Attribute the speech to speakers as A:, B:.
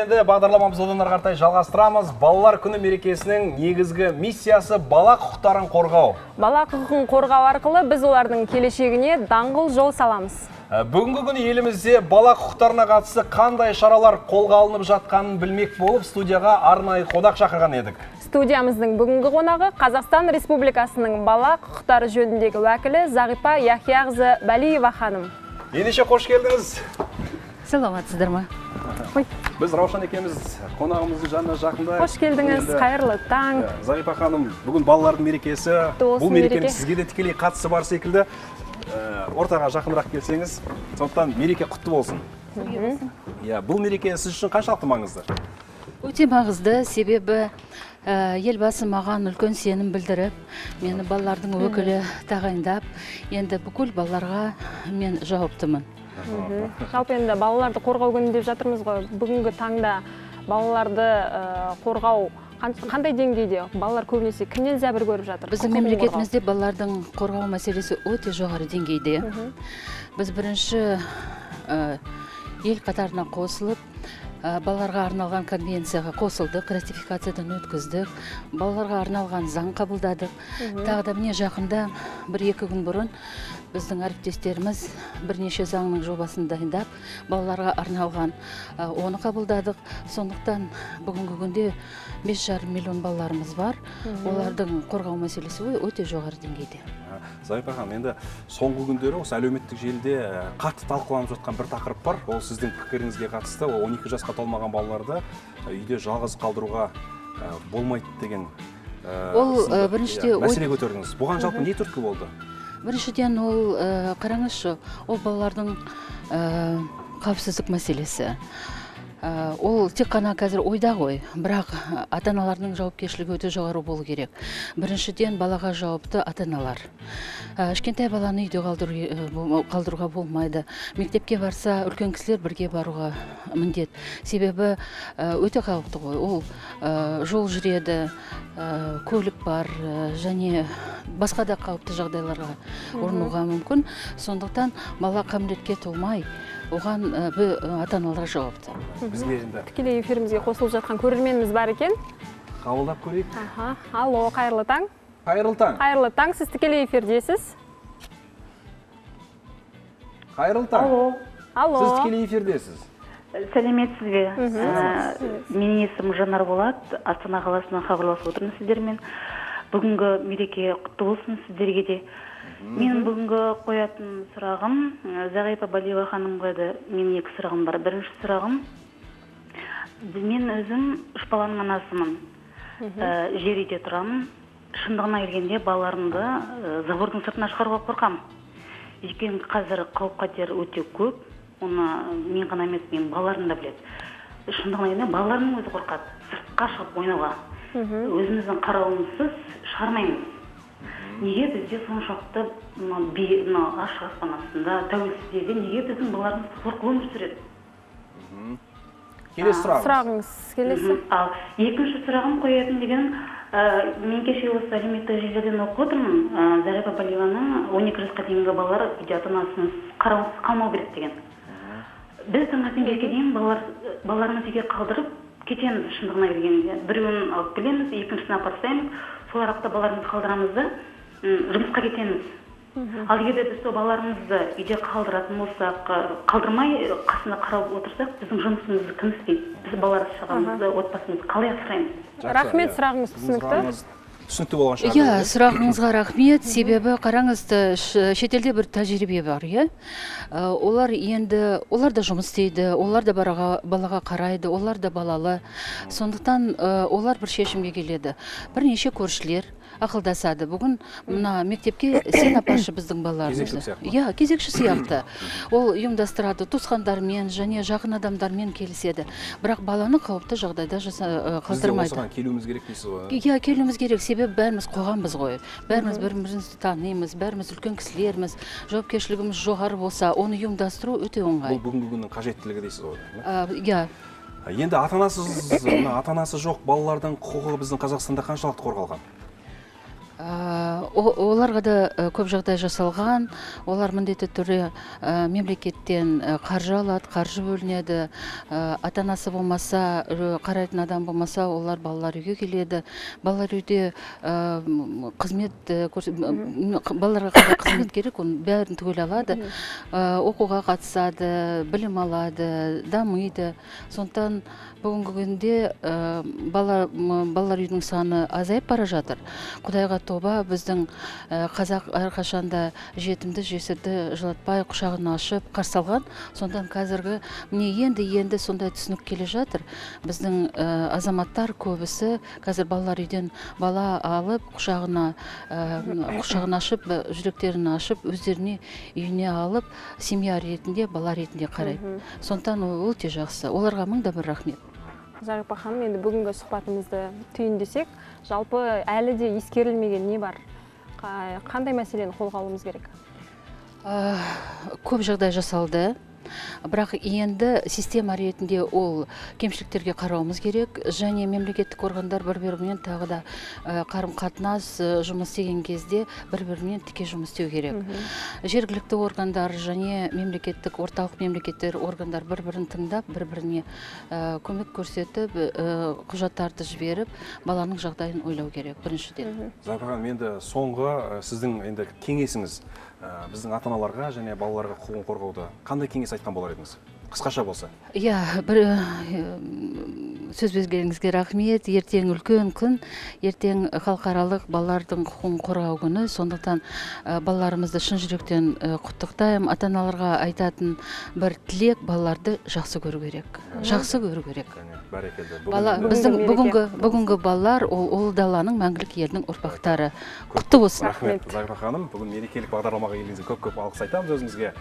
A: енді бағдарламамызды одан ары қаратай жалғастырамыз. Балалар күні мерекесінің негізгі миссиясы бала құқықтарын қорғау.
B: Бала құқығын қорғау арқылы біз олардың келешегіне даңғыл жол саламыз.
A: Ә, бүгінгі күні елімізде бала құқықтарына қатысты қандай шаралар қолға алынып жатқанын білмек болып студияға арнайы қонақ шақырған едік.
B: Студиямыздың бүгінгі қонағы қазақстан республикасының бала құқықтары жөніндегі уәкілі зағипа яхиязы бәлиева ханым.
A: Ендеше қош келдіңіз.
C: Саламатсыздар ма
A: біз раушан екеуміз қонағымыздың жанына жақында
B: қош келдіңіз қайырлы таң
A: зағипа ханым бүгін балалардың мерекесі бұл мерекенің
B: мереке.
A: сізге де тікелей қатысы бар секілді ортаға жақынырақ келсеңіз сондықтан мереке құтты болсын иә бұл мереке сіз үшін қаншалықты маңызды
C: өте маңызды себебі елбасы маған үлкен сенім білдіріп мені балалардың өкілі тағайындап енді бүкіл балаларға мен жауаптымын
B: жалпы енді балаларды қорғау күні деп жатырмыз ғой. Бүгінгі таңда балаларды қорғау қан- қандай деңгейде? Балалар көбінесе кімнен зәбір көріп жатыр?
C: Біздің мемлекетімізде балалардың қорғау мәселесі өте жоғары деңгейде. Біз бірінші ел қатарына қосылып балаларға арналған конвенцияға қосылдық ратификациядан өткіздік. Балаларға арналған заң қабылдадық. Тағы да міне жақында бір екі күн бұрын біздің әріптестеріміз бірнеше заңның жобасын дайындап балаларға арналған оны қабылдадық. Сондықтан бүгінгі күнде бес жарым миллион балаларымыз бар. Олардың қорғау мәселесі өте жоғары деңгейде.
A: Зағипа ханым енді соңғы күндері осы әлеуметтік желіде қатты талқыланып жатқан бір тақырып бар. Ол сіздің пікіріңізге қатысты. Ол 12 жасқа толмаған балаларды үйде жалғыз қалдыруға болмайды деген
C: Ол, біріншіде
A: иә, мәселе көтердіңіз. Бұған жалпы не түрткі болды?
C: Біріншіден ол қараңызшы ол балалардың қауіпсіздік мәселесі. Ол тек қана қазір ойда ғой бірақ ата аналардың жауапкершілігі өте жоғары болу керек. Біріншіден балаға жауапты ата аналар Ә, кішкентай баланы үйде қалдыруға болмайды. Мектепке барса үлкен кісілер бірге баруға міндет. Себебі өте қауіпті ғой. Ол жол жүреді көлік бар және басқа да қауіпті жағдайларға орнуға мүмкін. Сондықтан бала кәмелетке толмай оған бі- ата аналар жауапты
A: бізге енді.
B: Тікелей эфирімізге қосылып жатқан көрерменіміз бар екен.
A: Қабылдап көрейік.
B: Аха. Алло қайырлы таң.
A: Қайырлы таң.
B: Қайырлы таң. Сіз тікелей эфирдесіз.
A: Қайырлы таң.
D: Алло,
B: алло.
A: Сіз тікелей эфирдесіз.
D: Сәлеметсіз бе? Менің есімім Жанар Болат, Астана қаласынан хабарласып отырмын сіздермен. Бүгінгі мереке құтты болсын сіздерге де. Менің бүгінгі қоятын сұрағым, Зағипа Балиева ханымға да менің екі сұрағым бар. Бірінші сұрағым, мен өзім үш баланың анасымын. Ә, жер үйде тұрамын. Шындығына келгенде балаларымды ә, забордың сыртына шығаруға қорқамын. өйткені қазір қауіп қатер өте көп оны мен ғана емес менің балаларым да біледі шындығына келгенде балаларымның өзі қорқады сыртқа шығып ойнауға өзіміздің қарауымызсыз шығармаймыз неге бізде соншалықты мынау ашық аспан астында тәуелсіз елде неге біздің балаларымыз қорқып өмір сүреді?
A: Келесі сұрағыңыз.
B: сұрағыңыз келесі.
D: Ал екінші сұрағым қоятын дегенім ә, мен кеше осы әлеуметтік желілерден оқып отырмын. Ә, зағипа балиеваның он екі жасқа дейінгі балалар үйде ата анасының қарауынсыз қалмау керек деген. Біз таңертең кешке дейін балалар балаларымызды үйге қалдырып кетеміз шындығына келгенде. Біреуін алып келеміз екіншісін апарып тастаймыз сол аралықта балаларымызды қалдырамыз да жұмысқа кетеміз. Ал егер де біз сол балаларымызды үйде қалдыратын болсақ қалдырмай ы, қасында қарап отырсақ біздің жұмысымызды кім істейді біз балалар шағамызды отбасымызды қалай асыраймыз
B: рахмет сұрағыңыз түсінікті.
A: түсінікті болған шығар
C: иә сұрағыңызға рахмет. Себебі қараңыз шетелде бір тәжірибе бар иә? Олар енді олар да жұмыс істейді олар да бараға, балаға қарайды олар да балалы. Сондықтан олар бір шешімге келеді. Бірнеше көршілер ақылдасады. Бүгін мына мектепке сен апаршы біздің балаларымызды
A: Кезекші сияқты. Ма?
C: иә кезекші сияқты. Ол ұйымдастырады туысқандармен және жақын адамдармен келіседі. Бірақ баланы қауіпті жағдайда қалдырмайды
A: осыған келуіміз керек дейсіз ғой.
C: Иә келуіміз керек. Себебі бәріміз қоғамбыз ғой. Бәріміз бір бірімізді танимыз бәріміз үлкен кісілерміз. Жауапкершілігіміз жоғары болса оны ұйымдастыру өте
A: бұл
C: оңай
A: бүгінгі күннің қажеттілігі дейсіз ғой иә? Енді ата анасыз мына ата анасы жоқ балалардың құқығы біздің қазақстанда қаншалықты қорғалған?
C: Оларға да ә, көп жағдай жасалған. Олар міндетті түрде ә, мемлекеттен ә, қаржы алады қаржы бөлінеді. Ә, ата анасы болмаса қарайтын адам болмаса олар балалар үйге келеді. Балалар үйде ә, қызмет ә, балаларға қандай қызмет керек оның бәрін түгел алады. Ә, оқуға қатысады білім алады дамиды. Сондықтан бүгінгі күнде ә, бала балалар үйінің саны азайып бара жатыр. Құдайға тоба біздің қазақ әрқашанда жетімді жесірді жылатпай құшағын ашып қарсы алған. Сондықтан қазіргі міне енді енді сондай түсінік келе жатыр. Біздің азаматтар көбісі қазір балалар үйден бала алып құшағына құшағын ашып жүректерін ашып өздеріне үйіне алып семья ретінде бала ретінде қарайды. Сондықтан ол өте жақсы. Оларға мың да бір рахмет.
B: Зағипа ханым енді бүгінгі сұхбатымызды түйіндесек жалпы әлі де ескерілмеген не бар? Қа- қандай мәселені қолға алуымыз керек?
C: Ә, көп жағдай жасалды. Бірақ енді система ретінде ол кемшіліктерге қарауымыз керек. Және мемлекеттік органдар бір бірімен тағы да ә, қарым қатынас ә, жұмыс істеген кезде бір бірімен тіке жұмыс істеу керек. Жергілікті органдар және мемлекеттік орталық мемлекеттер органдар бір бірін тыңдап бір біріне ә, көмек көрсетіп құжаттарды жіберіп баланың жағдайын ойлау керек. Біріншіден.
A: Зағипа ханым енді соңғы сіздің енді кеңесіңіз ә, біздің ата аналарға және балаларға құқығын қорғауда қандай кеңес айтқан болар едіңіз? Қысқаша болса.
C: Иә бір сөз бергеніңізге рахмет. Ертең үлкен күн ертең халықаралық балалардың құқығын қорғау күні. Сондықтан ә, балаларымызды шын жүректен ә, құттықтаймын. Ата аналарға айтатын бір тілек балаларды жақсы көру керек. Жақсы көру керек.
A: Бәрекелді.
C: Бала біздің бүгінгі бүгінгі балалар ол ұлы даланың мәңгілік елдің ұрпақтары. Құтты болсын.
A: рахмет. Зағипа ханым бүгін мерекелік бағдарламаға келгеніңізге көп көп алғыс айтамыз өзіңізге